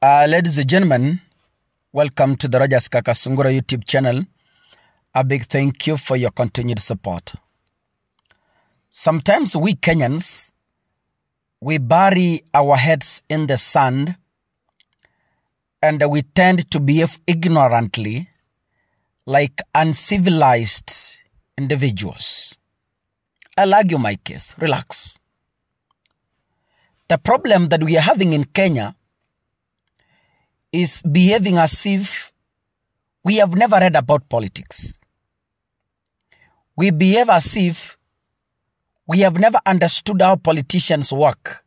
Uh, ladies and gentlemen, welcome to the Rogers Kakasungura YouTube channel. A big thank you for your continued support. Sometimes we Kenyans, we bury our heads in the sand and we tend to behave ignorantly like uncivilized individuals. I'll argue my case. Relax. The problem that we are having in Kenya is behaving as if we have never read about politics. We behave as if we have never understood how politicians work.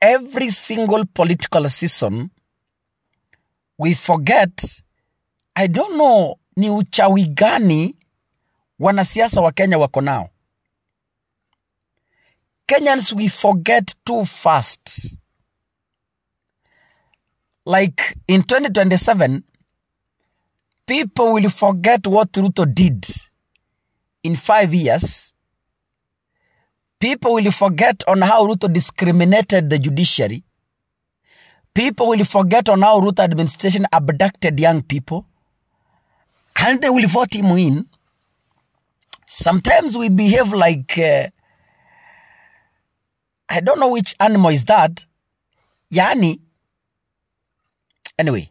Every single political season, we forget, I don't know ni uchawi gani wanasiasa wa Kenya wako nao. Kenyans, we forget too fast. Like in 2027, people will forget what Ruto did in five years. People will forget on how Ruto discriminated the judiciary. People will forget on how Ruto administration abducted young people. And they will vote him in. Sometimes we behave like uh, I don't know which animal is that. Yani, anyway,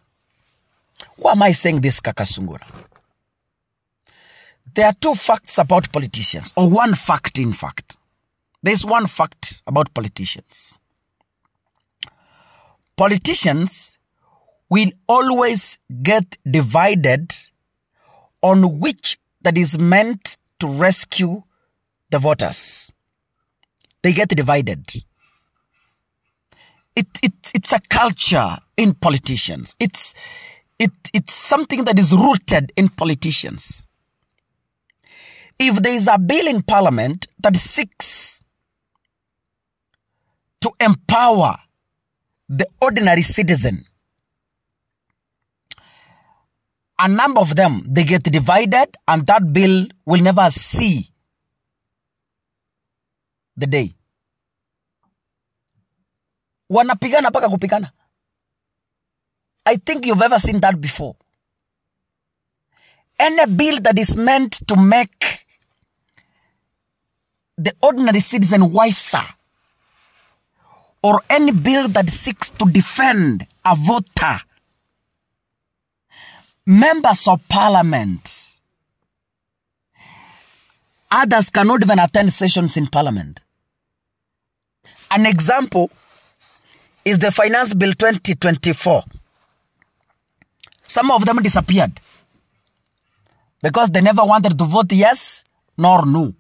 why am I saying this, Kakasungura? There are two facts about politicians, or one fact, in fact. There's one fact about politicians. Politicians will always get divided on which that is meant to rescue the voters. They get divided. It, it, it's a culture in politicians. It's, it, it's something that is rooted in politicians. If there is a bill in parliament that seeks to empower the ordinary citizen, a number of them they get divided and that bill will never see the day wanapigana mpaka kupigana. I think you've ever seen that before. Any bill that is meant to make the ordinary citizen wiser or any bill that seeks to defend a voter members of parliament others cannot even attend sessions in parliament. An example is the Finance Bill 2024. Some of them disappeared because they never wanted to vote yes nor no.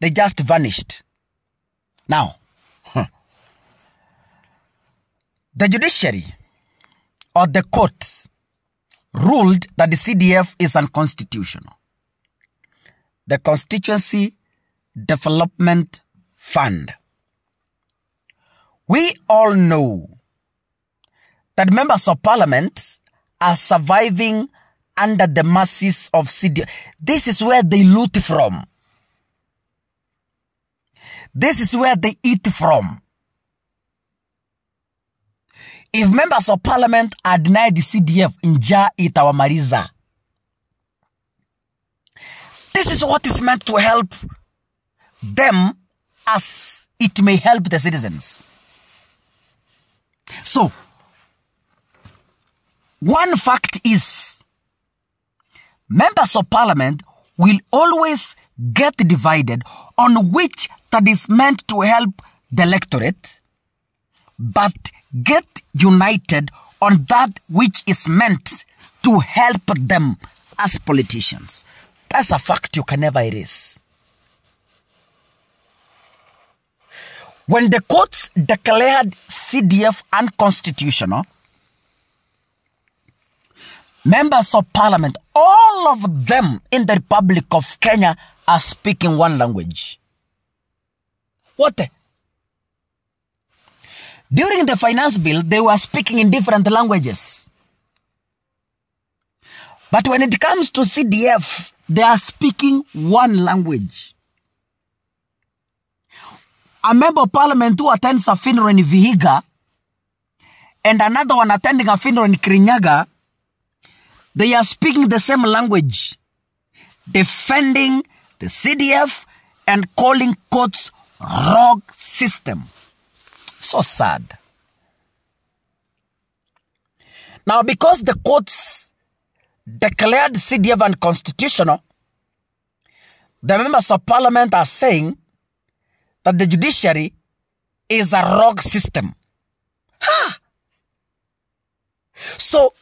They just vanished. Now, the judiciary or the courts ruled that the CDF is unconstitutional. The Constituency Development Fund we all know that members of parliament are surviving under the masses of CDF. This is where they loot from. This is where they eat from. If members of parliament are denied the CDF, nja itawamaliza. This is what is meant to help them as it may help the citizens. So, one fact is members of parliament will always get divided on which that is meant to help the electorate, but get united on that which is meant to help them as politicians. That's a fact you can never erase. When the courts declared CDF unconstitutional, members of parliament, all of them in the Republic of Kenya are speaking one language. What? During the finance bill, they were speaking in different languages. But when it comes to CDF, they are speaking one language. A member of parliament who attends a funeral in Vihiga and another one attending a funeral in Kirinyaga, they are speaking the same language, defending the CDF and calling courts rogue system. So sad. Now, because the courts declared CDF unconstitutional, the members of parliament are saying that the judiciary is a rogue system. Ha! So,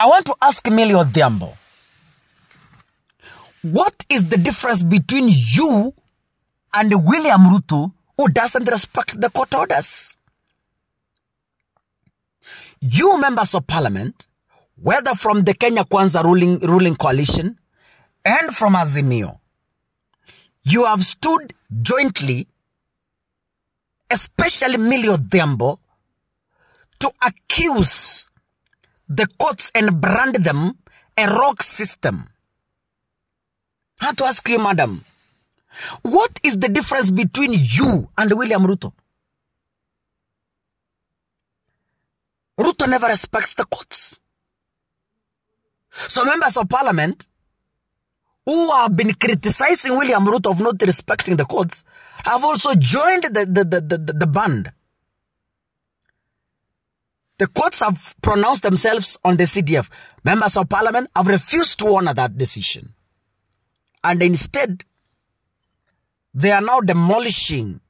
I want to ask Millie Odhiambo, what is the difference between you and William Ruto who doesn't respect the court orders? You members of parliament, whether from the Kenya Kwanza ruling, ruling coalition and from Azimio, you have stood jointly, especially Millie Odhiambo, to accuse the courts and brand them a rock system. I have to ask you, madam, what is the difference between you and William Ruto? Ruto never respects the courts. So members of parliament who have been criticizing William Ruto of not respecting the courts have also joined the, the, the, the, the band. The courts have pronounced themselves on the CDF. Members of parliament have refused to honor that decision. And instead, they are now demolishing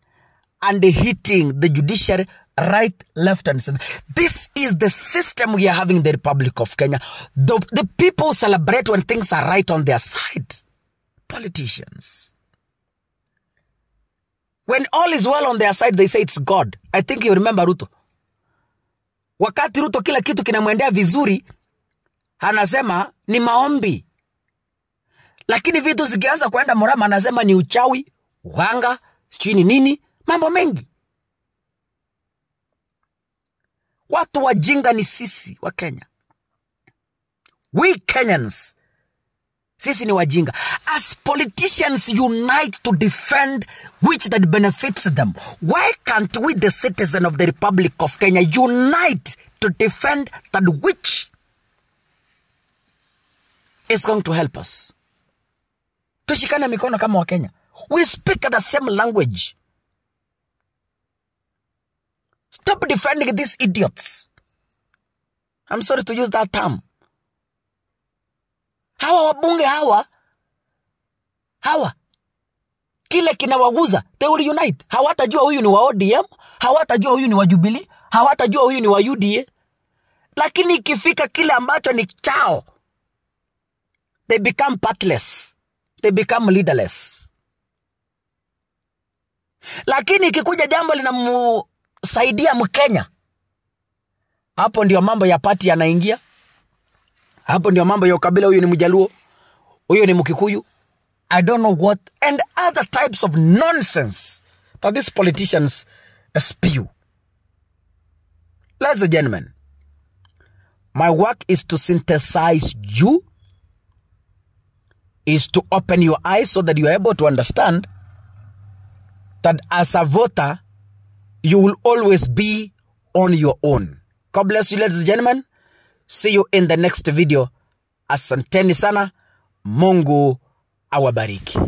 and hitting the judiciary right, left, and center. This is the system we are having in the Republic of Kenya. The, the people celebrate when things are right on their side. Politicians. When all is well on their side, they say it's God. I think you remember Ruto. Wakati Ruto kila kitu kinamwendea vizuri, anasema ni maombi, lakini vitu zikianza kwenda mrama, anasema ni uchawi, wanga, sijui ni nini, mambo mengi. Watu wajinga ni sisi wa Kenya. We Kenyans, sisi ni wajinga. As politicians unite to defend which that benefits them, why can't we, the citizen of the Republic of Kenya, unite to defend that which is going to help us? Tushikane mikono kama Wakenya. We speak the same language. Stop defending these idiots. I'm sorry to use that term. Hawa wabunge hawa hawa kile kinawaguza they will unite. Hawatajua huyu ni wa ODM, hawatajua huyu ni wa Jubilee, hawatajua huyu ni wa UDA, lakini ikifika kile ambacho ni chao, they become partless, they become leaderless. Lakini ikikuja jambo linamsaidia Mkenya, hapo ndio mambo ya pati yanaingia, hapo ndio mambo ya ukabila. Huyu ni Mjaluo, huyu ni Mkikuyu, I don't know what, and other types of nonsense that these politicians spew. Ladies and gentlemen, my work is to synthesize you, is to open your eyes so that you are able to understand that as a voter, you will always be on your own. God bless you, ladies and gentlemen. See you in the next video. Asanteni sana. Mungu awabariki.